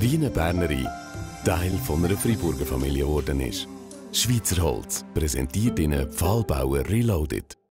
wie eine Bernerin Teil von einer Freiburger Familie geworden ist. Schweizer Holz präsentiert Ihnen Pfahlbauer Reloaded.